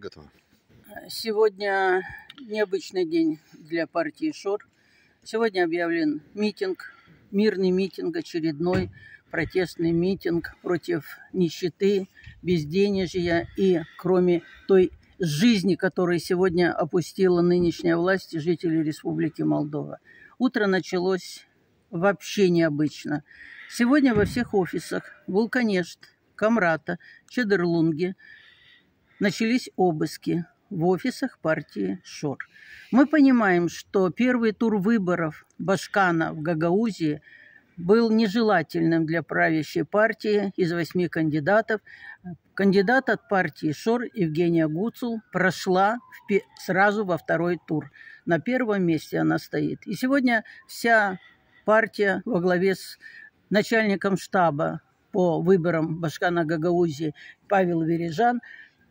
Готово. Сегодня необычный день для партии ШОР. Сегодня объявлен митинг, мирный митинг, очередной протестный митинг против нищеты, безденежья и кроме той жизни, которую сегодня опустила нынешняя власть жители Республики Молдова. Утро началось вообще необычно. Сегодня во всех офисах Вулканешт, Камрата, Чедерлунги начались обыски в офисах партии ШОР. Мы понимаем, что первый тур выборов Башкана в Гагаузии был нежелательным для правящей партии из восьми кандидатов. Кандидат от партии ШОР Евгения Гуцул прошла сразу во второй тур. На первом месте она стоит. И сегодня вся партия во главе с начальником штаба по выборам Башкана Гагаузии Павел Вережан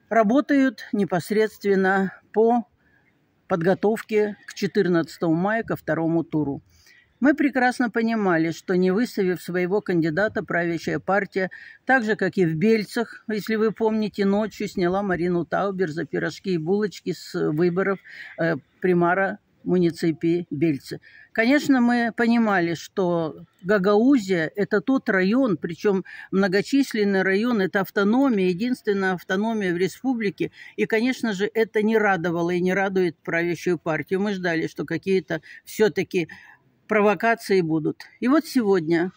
работают непосредственно по подготовке к 14 мая, ко второму туру. Мы прекрасно понимали, что не выставив своего кандидата, правящая партия, так же, как и в Бельцах, если вы помните, ночью сняла Марину Таубер за пирожки и булочки с выборов э, примара муниципии Бельцы. Конечно, мы понимали, что Гагаузия – это тот район, причем многочисленный район, это автономия, единственная автономия в республике. И, конечно же, это не радовало и не радует правящую партию. Мы ждали, что какие-то все-таки провокации будут. И вот сегодня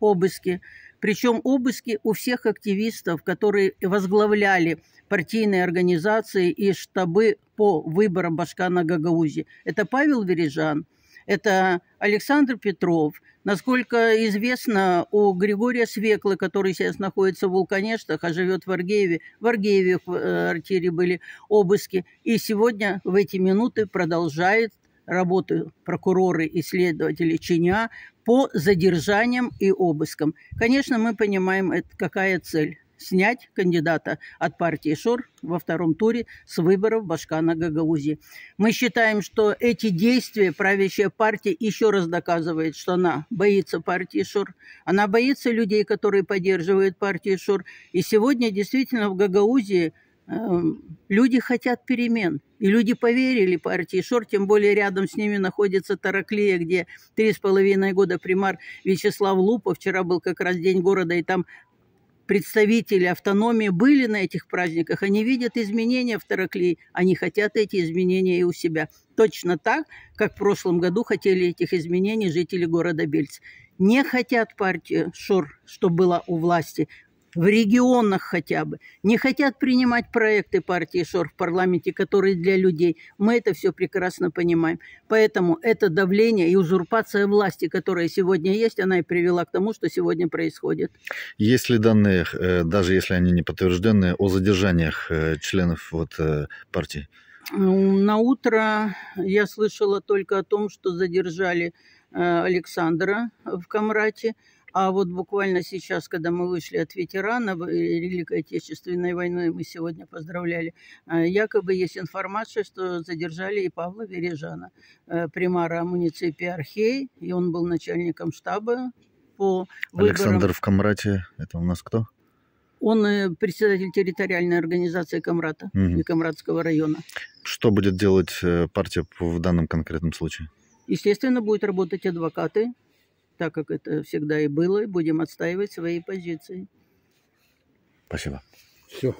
обыски. Причем обыски у всех активистов, которые возглавляли партийные организации и штабы по выборам Башкана Гагаузии. Это Павел Вережан, это Александр Петров. Насколько известно, у Григория Свеклы, который сейчас находится в Вулканештах, а живет в Аргееве, в Аргееве в э, артире были обыски. И сегодня в эти минуты продолжает работу прокуроры и следователи Чиня по задержаниям и обыскам. Конечно, мы понимаем, какая цель снять кандидата от партии ШОР во втором туре с выборов Башкана Гагаузии. Мы считаем, что эти действия правящая партия еще раз доказывает, что она боится партии ШОР, она боится людей, которые поддерживают партию ШОР. И сегодня действительно в Гагаузии люди хотят перемен. И люди поверили партии Шор, тем более рядом с ними находится Тараклия, где три с половиной года примар Вячеслав Лупов, вчера был как раз день города, и там представители автономии были на этих праздниках, они видят изменения в Тараклии, они хотят эти изменения и у себя. Точно так, как в прошлом году хотели этих изменений жители города Бельц. Не хотят партию Шор, что была у власти, в регионах хотя бы, не хотят принимать проекты партии ШОР в парламенте, которые для людей. Мы это все прекрасно понимаем. Поэтому это давление и узурпация власти, которая сегодня есть, она и привела к тому, что сегодня происходит. Есть ли данные, э, даже если они не подтвержденные, о задержаниях э, членов вот, э, партии? На утро я слышала только о том, что задержали Александра в Камрате. А вот буквально сейчас, когда мы вышли от ветеранов Великой Отечественной войны, мы сегодня поздравляли, э, якобы есть информация, что задержали и Павла Вережана, э, примара муниципии Архей, и он был начальником штаба по выборам. Александр в Камрате, это у нас кто? Он э, председатель территориальной организации Камрата угу. и Камратского района. Что будет делать партия в данном конкретном случае? Естественно, будут работать адвокаты, так как это всегда и было, будем отстаивать свои позиции. Спасибо. Все.